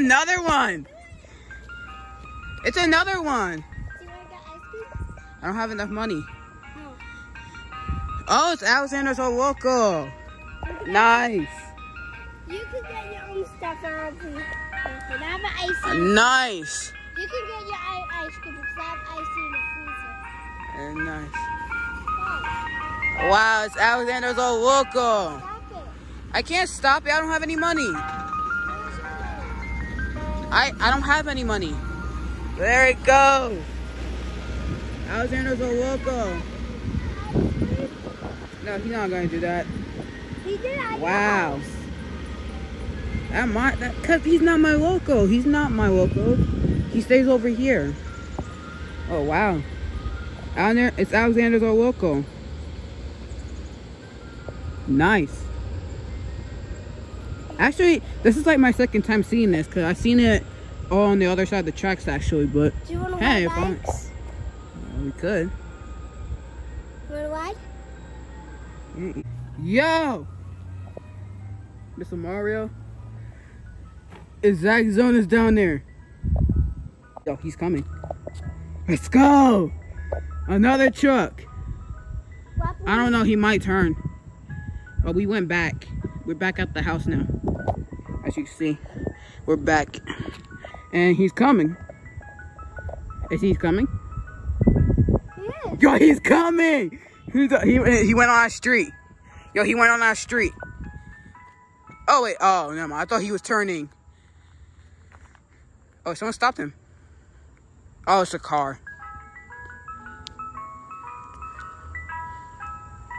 another one. It's another one. Do you want to get ice cream? I don't have enough money. No. Oh, it's Alexander's All Local. Nice. You can get your own stuff around here. I have an ice cream. Nice. You can get your ice cream because I have ice cream in the freezer. And nice. Wow, it's Alexander's All Local. It. I can't stop it. I don't have any money. Where's your I, I don't have any money. There it goes. Alexander's All Local. No, he's not going to do that. He did it Wow. house. That my that cause he's not my loco. He's not my loco. He stays over here. Oh wow. Out there, it's Alexander's All Local. Nice. Actually, this is like my second time seeing this because I've seen it all on the other side of the tracks actually, but Do you want to Hey, ride bikes? we could. You want to ride? Yo! Mr. Mario? Is Zack Zonas down there? Yo, he's coming. Let's go! Another truck. I don't know, he might turn. But we went back. We're back at the house now. As you see, we're back. And he's coming. Is he coming? He is. Yo, he's coming! He's, he, he went on our street. Yo, he went on our street. Oh, wait. Oh, never mind. I thought he was turning. Oh, someone stopped him. Oh, it's a car.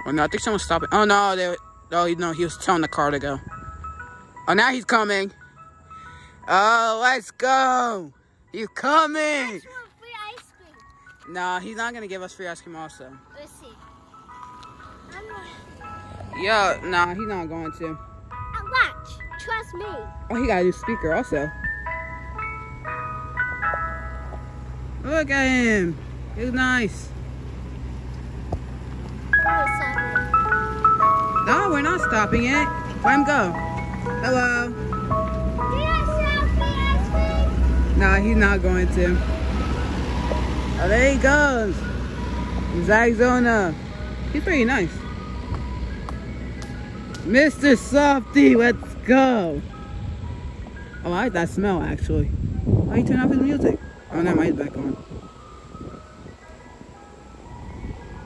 Oh, no, I think someone stopped him. Oh, no. They, oh, no, he was telling the car to go. Oh, now he's coming. Oh, let's go. He's coming. I just want free ice cream. Nah, he's not going to give us free ice cream also. Let's see. I'm not. Yo, nah, he's not going to. Uh, Watch. Trust me. Oh, he got a new speaker also. Look at him. He's nice. Wait a second. No, we're not stopping it. Let him go. Hello. Nah, he's not going to. Oh, there he goes. Zack Zona. He's pretty nice. Mr. Softee, let's go. Oh, I like that smell actually. Why you turn off his music? Oh, no, mine's back on.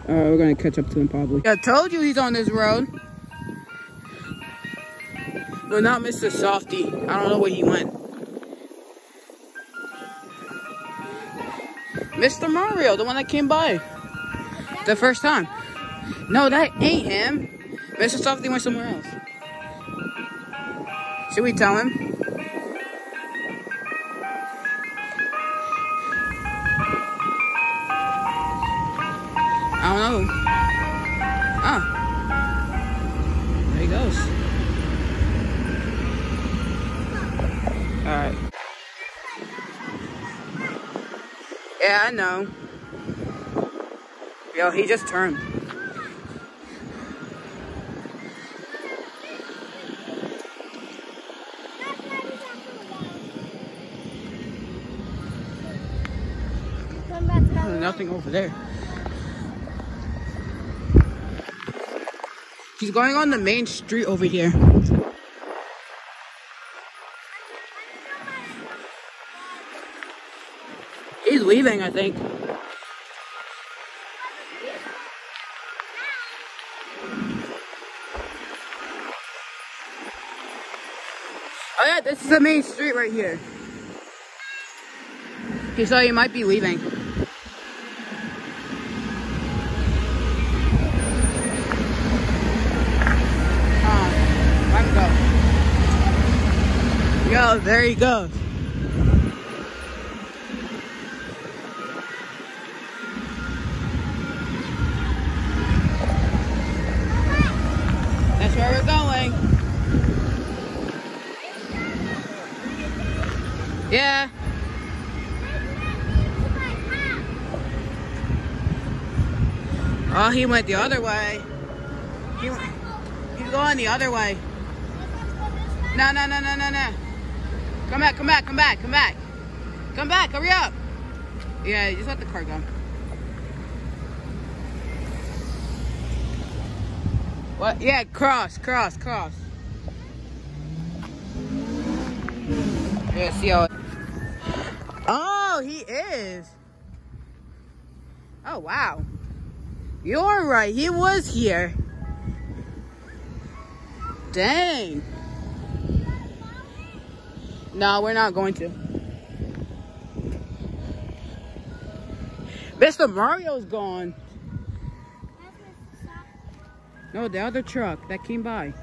Alright, we're gonna catch up to him probably. I told you he's on this road. But not Mr. Softee. I don't know where he went. Mr. Mario, the one that came by the first time. No, that ain't him. Mr. Softee went somewhere else. Should we tell him? I don't know. Yeah, I know. Yo, he just turned. Nothing over there. He's going on the main street over here. Leaving, I think. Oh yeah, this is the main street right here. Okay, so he might be leaving. Ah, let him go. Yo, there he goes. Where we're going. Yeah. Oh, he went the other way. He, he's going the other way. No, no, no, no, no, no. Come back, come back, come back, come back. Come back, hurry up. Yeah, just let the car go. What? Yeah, cross, cross, cross. Yeah, see how. Oh, he is. Oh, wow. You're right. He was here. Dang. No, we're not going to. Mr. Mario's gone. No, the other truck that came by.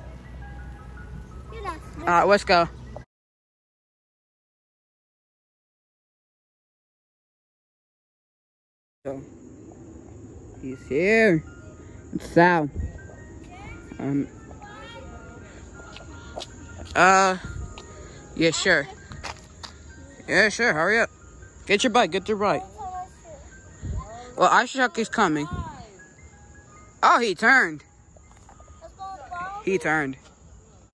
All right, let's go. So, he's here. It's Sal. Um. Uh. Yeah, sure. Yeah, sure. Hurry up. Get your bike. Get your bike. Well, ice truck is coming. Oh, he turned. He turned.